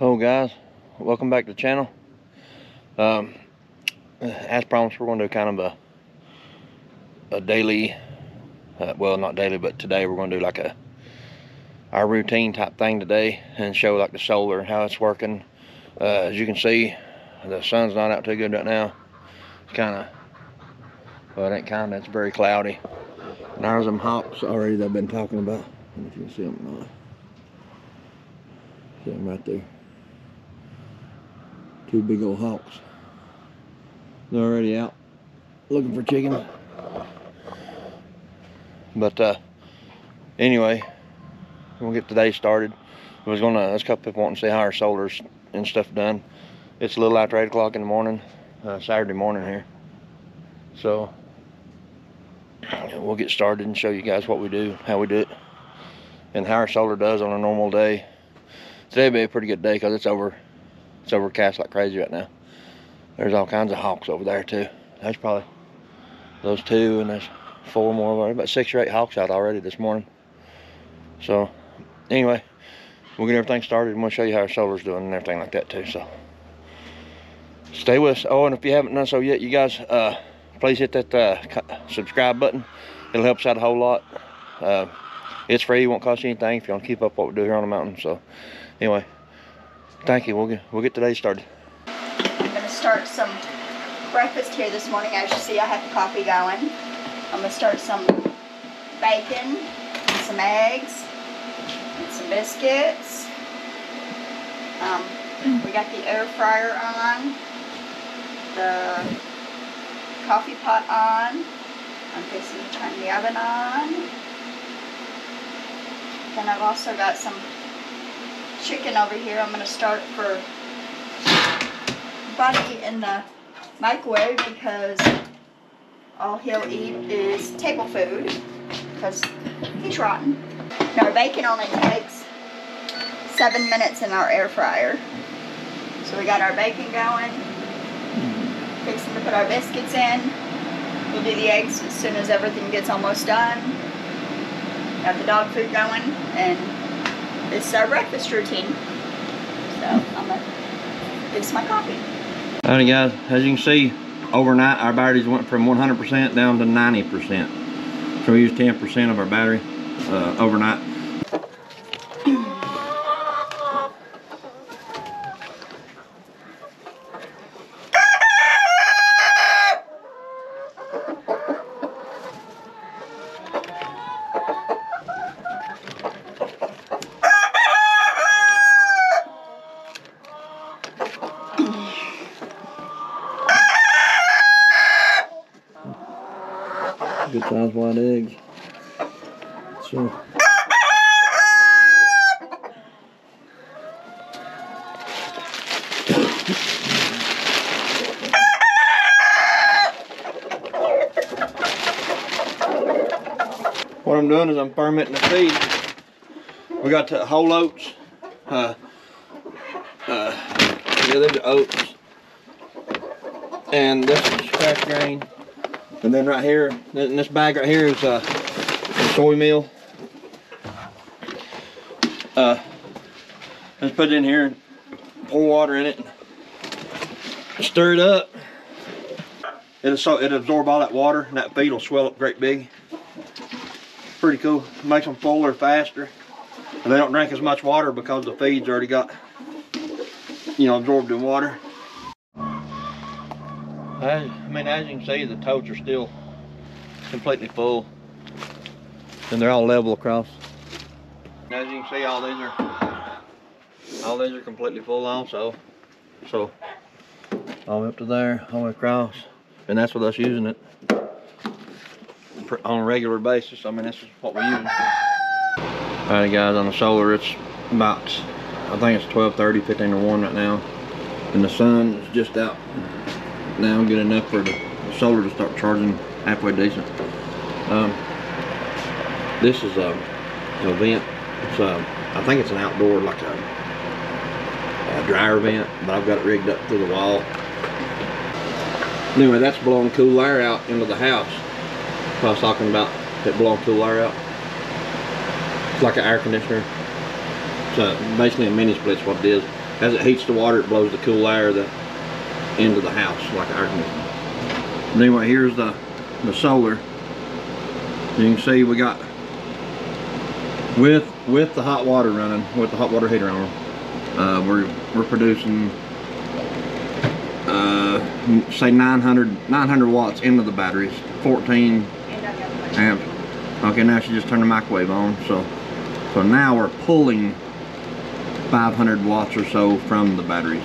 Hello guys, welcome back to the channel. Um, as promised, we're going to do kind of a a daily, uh, well not daily, but today we're going to do like a our routine type thing today and show like the solar and how it's working. Uh, as you can see, the sun's not out too good right now. It's kind of, well it ain't kind of, it's very cloudy. And there's them hawks already I've been talking about. If you can see them or not. See them right there. Two big old hawks. They're already out looking for chickens. But uh, anyway, we'll get today started. I was gonna, there's a couple people wanting to see how our solars and stuff done. It's a little after 8 o'clock in the morning, uh, Saturday morning here. So we'll get started and show you guys what we do, how we do it, and how our solar does on a normal day. Today will be a pretty good day because it's over, it's overcast like crazy right now. There's all kinds of hawks over there too. There's probably those two and there's four more. About six or eight hawks out already this morning. So anyway, we'll get everything started and we'll show you how our solar's doing and everything like that too. So stay with us. Oh, and if you haven't done so yet, you guys, uh, please hit that uh, subscribe button. It'll help us out a whole lot. Uh, it's free, it won't cost you anything if you want to keep up what we do here on the mountain. So anyway, thank you. We'll get, we'll get today started. I'm gonna start some breakfast here this morning. As you see, I have the coffee going. I'm gonna start some bacon, and some eggs, and some biscuits. Um, we got the air fryer on, the coffee pot on. I'm fixing to the oven on. Then I've also got some chicken over here. I'm gonna start for Buddy in the microwave because all he'll eat is table food because he's rotten. Now bacon only takes seven minutes in our air fryer. So we got our bacon going, fixing to put our biscuits in. We'll do the eggs as soon as everything gets almost done. Got the dog food going and this is our breakfast routine. So I'm gonna fix my coffee. Alrighty guys, as you can see, overnight our batteries went from 100% down to 90%. So we used 10% of our battery uh, overnight. Good size white eggs. So. What I'm doing is I'm fermenting the feed. We got the whole oats. Uh, uh, yeah, these are oats. And this is scratch grain. And then right here, in this bag right here is uh, soy meal. Uh, let's put it in here and pour water in it. Stir it up. It'll, so, it'll absorb all that water and that feed will swell up great big. Pretty cool. Makes them fuller faster. And they don't drink as much water because the feed's already got, you know, absorbed in water. As, I mean, as you can see, the totes are still completely full. And they're all level across. As you can see, all these are all these are completely full also. So all the way up to there, all the way across. And that's with us using it on a regular basis. I mean, that's what we use. Alright guys, on the solar, it's about, I think it's 12.30, 15 to 1 right now. And the sun is just out now good enough for the solar to start charging halfway decent. Um, this is a, a vent. It's a, I think it's an outdoor, like a, a dryer vent, but I've got it rigged up through the wall. Anyway, that's blowing cool air out into the house. I was talking about it blowing cool air out. It's like an air conditioner. A, basically a mini split's what it is. as it heats the water, it blows the cool air that into the house like an air conditioner. But anyway, here's the the solar. You can see we got with with the hot water running, with the hot water heater on, uh, we're we're producing uh, say 900 900 watts into the batteries, 14 amps. Okay, now she just turned the microwave on, so so now we're pulling 500 watts or so from the batteries.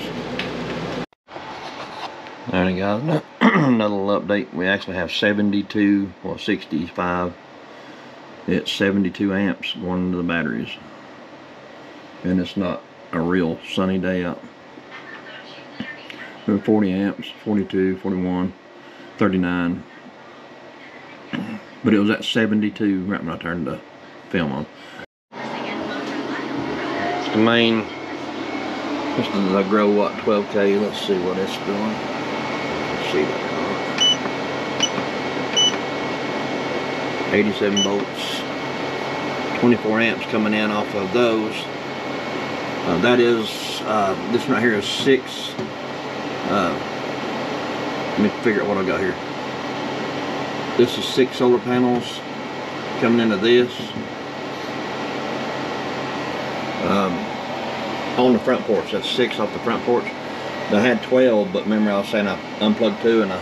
Alright guys, another little update. We actually have 72, well 65. It's 72 amps going into the batteries. And it's not a real sunny day out. 40 amps, 42, 41, 39. But it was at 72 right when I turned the film on. It's the main, this is the Growatt 12K. Let's see what it's doing. Let's see that. 87 volts. 24 amps coming in off of those. Uh, that is, uh, this right here is six uh, let me figure out what I got here. This is six solar panels coming into this. Um, on the front porch, that's six off the front porch. I had 12, but remember I was saying I unplugged two and I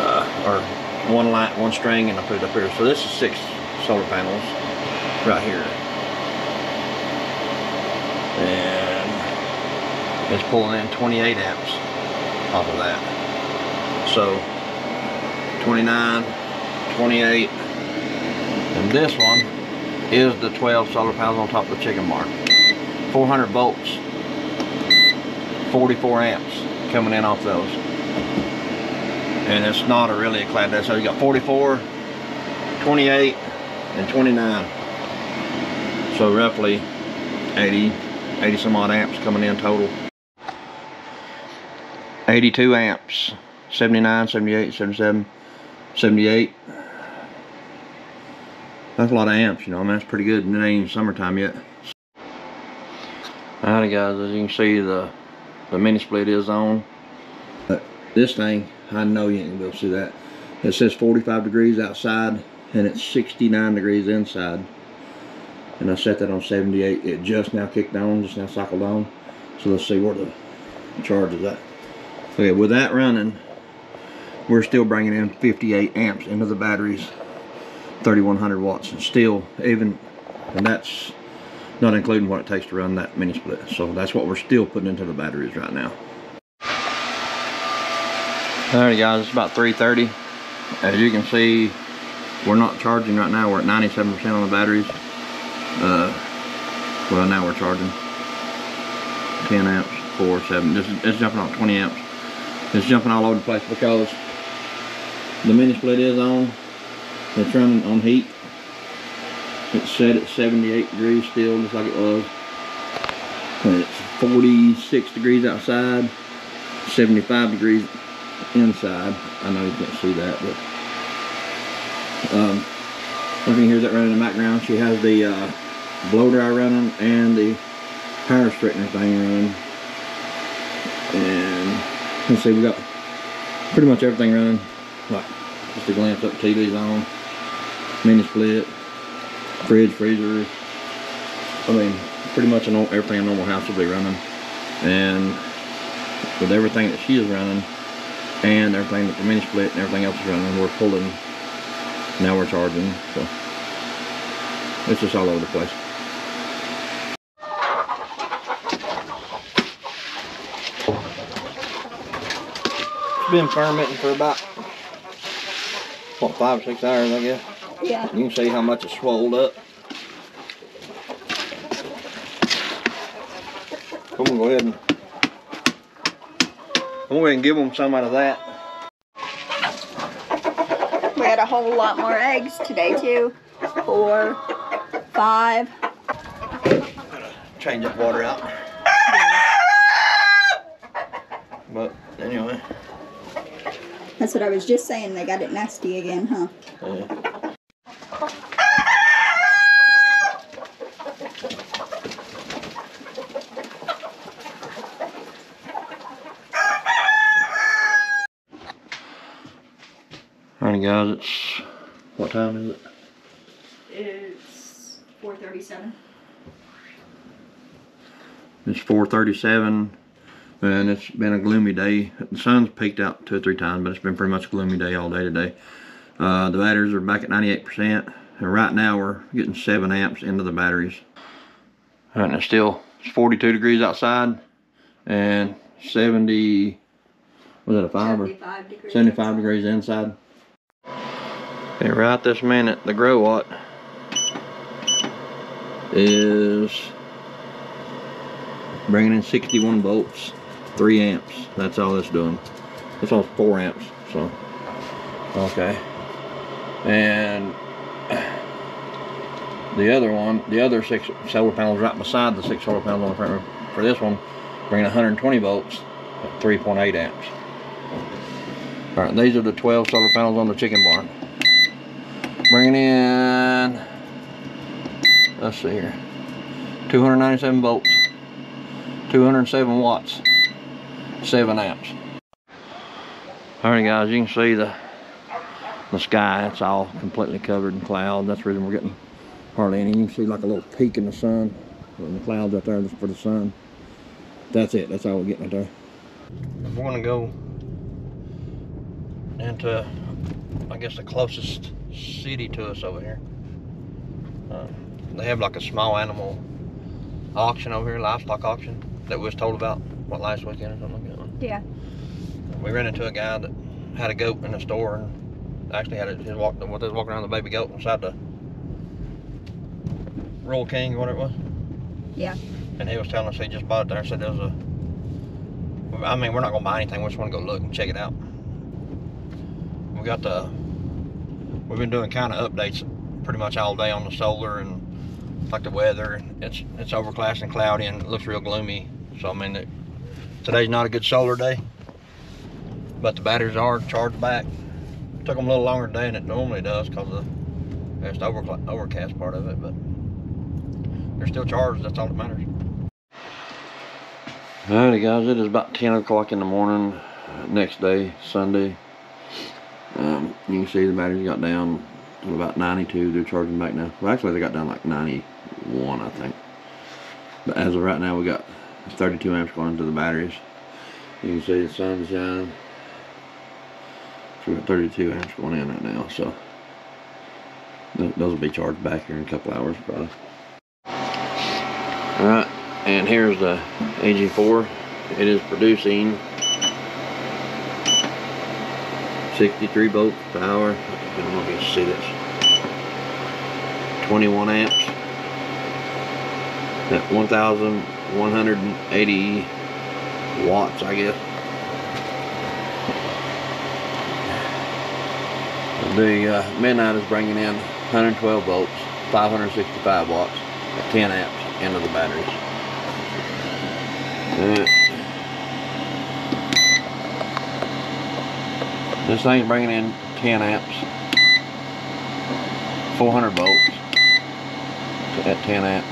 uh, or one light, one string, and I put it up here. So this is six solar panels right here. And is pulling in 28 amps off of that. So 29, 28, and this one is the 12 solar panels on top of the chicken barn. 400 volts, 44 amps coming in off those. And it's not a really a class So you got 44, 28, and 29. So roughly 80, 80 some odd amps coming in total. 82 amps 79 78 77 78 that's a lot of amps you know I mean that's pretty good and it ain't even summertime yet. Alright guys as you can see the the mini split is on. But this thing I know you ain't gonna be able to see that. It says 45 degrees outside and it's 69 degrees inside. And I set that on 78 it just now kicked on just now cycled on. So let's see where the charge is at Okay, with that running, we're still bringing in 58 amps into the batteries, 3100 watts, and still even, and that's not including what it takes to run that mini split. So that's what we're still putting into the batteries right now. Alright guys, it's about 3.30. As you can see, we're not charging right now. We're at 97% on the batteries. Uh, well, now we're charging 10 amps, 4, 7. This is, it's jumping on 20 amps it's jumping all over the place because the mini split is on. It's running on heat. It's set at 78 degrees still just like it was. And it's 46 degrees outside 75 degrees inside. I know you can't see that but um you can hear that running in the background. She has the uh, blow dry running and the power straightener thing running. And Let's see, we got pretty much everything running. Like just a glance up, TV's on, mini split, fridge, freezer. I mean, pretty much a normal, everything a normal house will be running. And with everything that she is running, and everything that the mini split and everything else is running, we're pulling. Now we're charging, so it's just all over the place. Been fermenting for about, what, five or six hours, I guess? Yeah. You can see how much it's swelled up. I'm gonna go ahead and I'm gonna go ahead and give them some out of that. We had a whole lot more eggs today too. Four, five. Change that water out. That's what I was just saying. They got it nasty again, huh? Yeah. Guys, it's, what time is it? It's 4.37. It's 4.37 and it's been a gloomy day. The sun's peaked out two or three times, but it's been pretty much a gloomy day all day today. Uh, the batteries are back at 98%, and right now we're getting seven amps into the batteries. All right, and it's still it's 42 degrees outside, and 70. Was that a five or? Degrees. 75 degrees inside. And right this minute, the Growatt is bringing in 61 volts, 3 amps. That's all it's doing. It's on 4 amps, so. Okay. And the other one, the other six solar panels right beside the six solar panels on the front roof, for this one, bringing 120 volts at 3.8 amps. All right, these are the 12 solar panels on the chicken barn. Bringing in, let's see here, 297 volts, 207 watts, 7 amps. All right, guys, you can see the the sky. It's all completely covered in clouds. That's the reason we're getting hardly any. You can see like a little peak in the sun. And the clouds out there for the sun. That's it. That's all we're getting out there. We're gonna go into, I guess, the closest city to us over here. Uh, they have like a small animal auction over here, livestock auction that we was told about what last weekend or something like that. Yeah. We ran into a guy that had a goat in the store and actually had it. He was walking, was walking around the baby goat inside the Royal King, whatever it was. Yeah. And he was telling us he just bought it there. Said there was a. I mean, we're not gonna buy anything. We just want to go look and check it out. We got the. We've been doing kind of updates pretty much all day on the solar and like the weather. It's it's overcast and cloudy and it looks real gloomy. So I mean, it, today's not a good solar day. But the batteries are charged back. Took them a little longer today than it normally does because of the it's the over, overcast part of it, but they're still charged. That's all that matters. Alrighty, guys, it is about 10 o'clock in the morning, next day, Sunday. Um, you can see the batteries got down to about 92. They're charging back now. Well, actually, they got down like 91, I think. But as of right now, we got 32 amps going into the batteries. You can see the sun's shining. So we got 32 amps going in right now, so those will be charged back here in a couple hours, probably. Alright, and here's the EG4. It is producing 63 volts per hour. I don't know if you can see this. 21 amps. At 1,180 watts, I guess. The uh, MidNite is bringing in 112 volts, 565 watts at 10 amps into the batteries. Uh, this thing's bringing in 10 amps, 400 volts at 10 amps.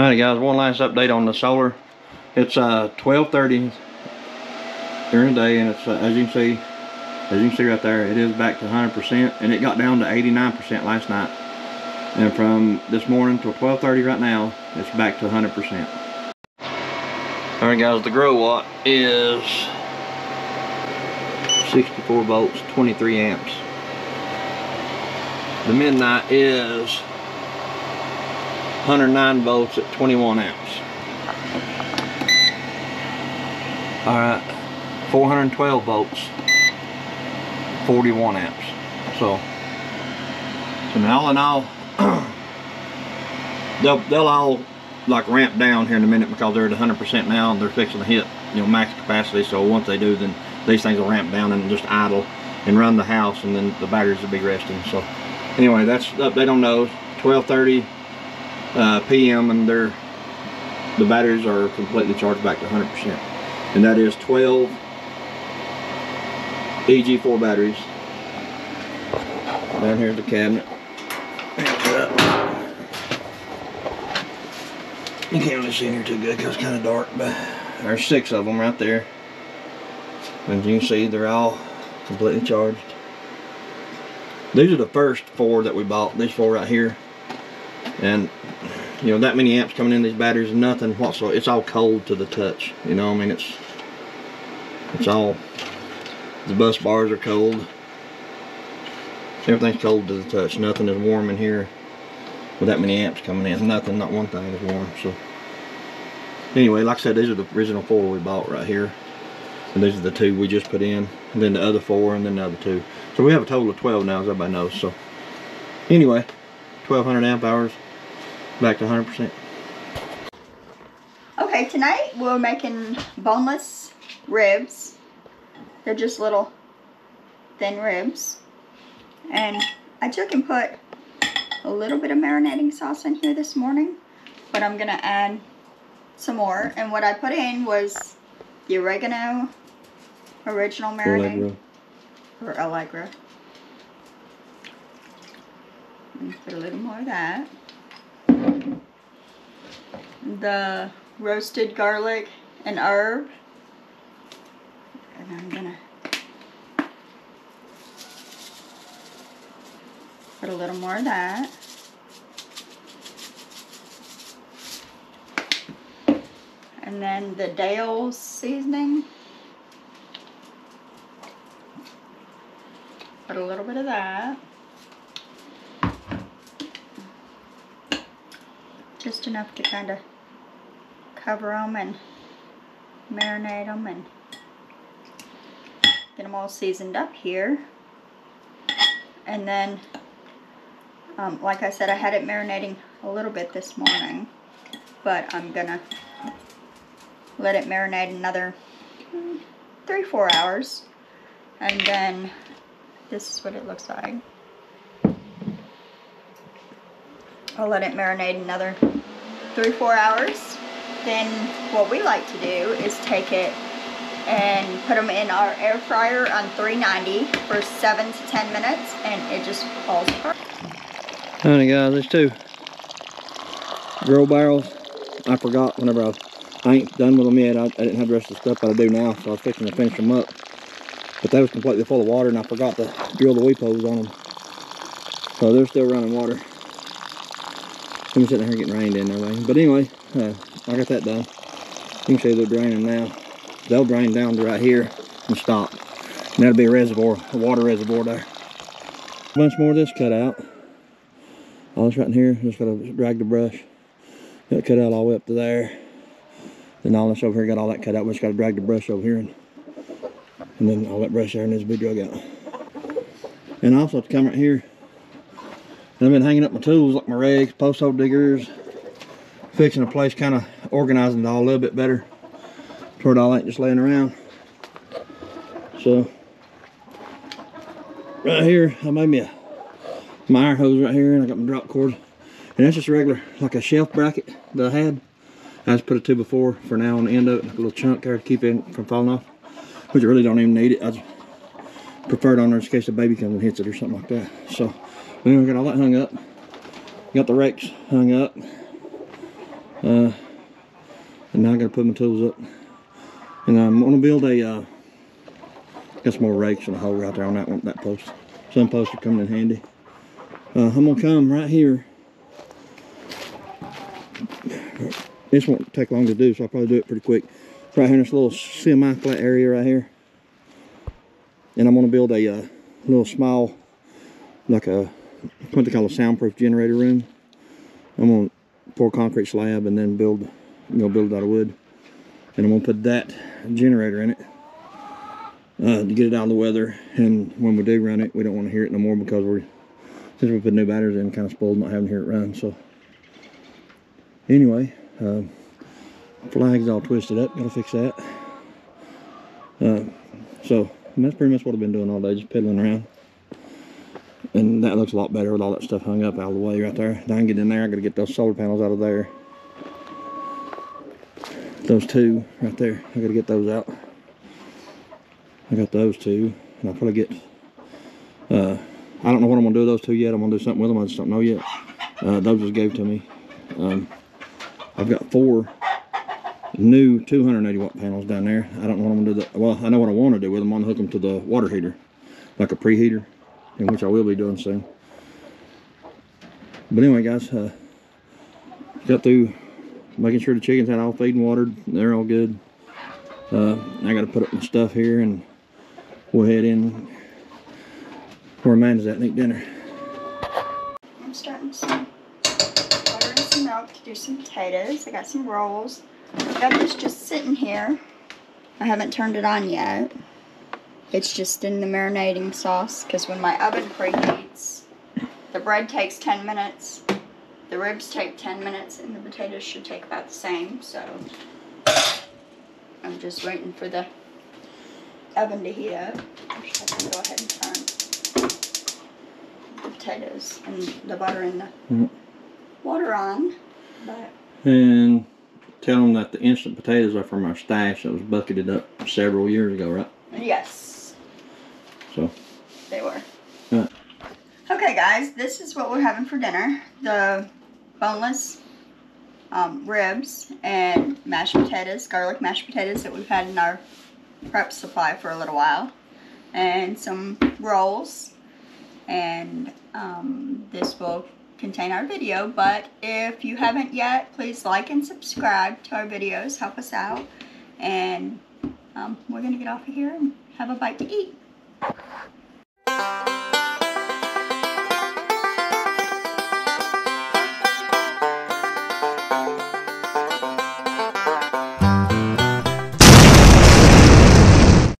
Alright guys, one last update on the solar. It's uh 12:30 during the day, and it's uh, as you can see, as you can see right there, it is back to 100%, and it got down to 89% last night. And from this morning till 12:30 right now, it's back to 100%. Alright guys, the Growatt is 64 volts, 23 amps. The MidNite is 109 volts at 21 amps. Alright, 412 volts, 41 amps. So, so now all in all, they'll, they'll all like ramp down here in a minute because they're at 100% now and they're fixing to hit, you know, max capacity. So once they do, then these things will ramp down and just idle and run the house and then the batteries will be resting. So anyway, that's the update on those. 1230 uh, p.m. and they're the batteries are completely charged back to 100%. And that is 12 EG4 batteries. Down here's the cabinet. You can't really see in here too good because it's kind of dark, but there's six of them right there. As you can see, they're all completely charged. These are the first four that we bought, these four right here. And, you know, that many amps coming in these batteries, nothing whatsoever. It's all cold to the touch, you know, I mean, it's, it's all, the bus bars are cold. Everything's cold to the touch, nothing is warm in here with that many amps coming in. Nothing, not one thing is warm, so. Anyway, like I said, these are the original four we bought right here. And these are the two we just put in. And then the other four and then the other two. So we have a total of 12 now, as everybody knows. So anyway, 1200 amp hours, back to 100%. Okay, tonight we're making boneless ribs. They're just little thin ribs. And I took and put a little bit of marinating sauce in here this morning. But I'm going to add some more. And what I put in was the oregano original marinade. Or Allegro. And put a little more of that. The roasted garlic and herb. And I'm gonna put a little more of that. And then the Dale's seasoning. Put a little bit of that. Just enough to kind of cover them and marinate them and get them all seasoned up here. And then, um, like I said, I had it marinating a little bit this morning, but I'm gonna let it marinate another three, four hours. And then this is what it looks like. I'll let it marinate another three, four hours. Then what we like to do is take it and put them in our air fryer on 390 for seven to 10 minutes and it just falls apart. Honey guys, there's two grill barrels. I forgot whenever I I ain't done with them yet. I, I didn't have the rest of the stuff, I do now, so I was fixing to finish them up. But they was completely full of water and I forgot to drill the weep hose on them. So they're still running water. I'm sitting here getting rained in everything. But anyway, uh, I got that done. You can see they're draining now. They'll drain down to right here and stop. And that'll be a reservoir, a water reservoir there. A bunch more of this cut out. All this right in here, just gotta drag the brush. Got cut out all the way up to there. Then all this over here got all that cut out. We just gotta drag the brush over here and, and then all that brush there needs to be drug out. And I also have to come right here. And I've been hanging up my tools like my rigs, post hole diggers, fixing a place, kind of organizing it all a little bit better. To where it all ain't just laying around. So, right here, I made me a my iron hose right here and I got my drop cord. And that's just regular, like a shelf bracket that I had. I just put a two before for now on the end of it, like a little chunk there to keep it from falling off. Which I really don't even need it. I just prefer it on there in case the baby comes and hits it or something like that. So, we got all that hung up. Got the rakes hung up. Uh, and now I gotta put my tools up. And I'm gonna build a, uh, got some more rakes and a hole right there on that one, that post. Some posts are coming in handy. Uh, I'm gonna come right here. This won't take long to do, so I'll probably do it pretty quick. It's right here in this little semi-flat area right here. And I'm gonna build a uh, little small, like a, what they call a soundproof generator room. I'm gonna pour concrete slab and then build, know, build out of wood. And I'm gonna put that generator in it uh, to get it out of the weather. And when we do run it, we don't want to hear it no more because we're, since we put new batteries in, kind of spoiled not having to hear it run. So anyway, uh, flag's all twisted up. Gotta fix that. Uh, so that's pretty much what I've been doing all day, just piddling around. And that looks a lot better with all that stuff hung up out of the way right there. Now I can get in there, I gotta get those solar panels out of there. Those two right there, I gotta get those out. I got those two, and I'll probably get, uh, I don't know what I'm gonna do with those two yet. I'm gonna do something with them, I just don't know yet. Uh, those was gave to me. Um, I've got four new 280 watt panels down there. I don't know what I'm gonna do. The, well, I know what I want to do with them. I'm gonna hook them to the water heater, like a preheater, in which I will be doing soon. But anyway, guys, uh, got through making sure the chickens had all feed and watered. They're all good. Uh, I got to put up my stuff here and we'll head in where Amanda's at and eat dinner. I'm starting some butter and some milk to do some potatoes. I got some rolls. I got this just sitting here. I haven't turned it on yet. It's just in the marinating sauce because when my oven preheats, the bread takes 10 minutes, the ribs take 10 minutes, and the potatoes should take about the same. So I'm just waiting for the oven to heat up. I can go ahead and turn the potatoes and the butter and the Mhm. water on. But And tell them that the instant potatoes are from our stash that was bucketed up several years ago, right? yes, So, they were. Yeah. Okay, guys, this is what we're having for dinner: the boneless um, ribs and mashed potatoes, garlic mashed potatoes that we've had in our prep supply for a little while, and some rolls. And um, this will contain our video. But if you haven't yet, please like and subscribe to our videos. Help us out. And um, we're gonna get off of here and have a bite to eat.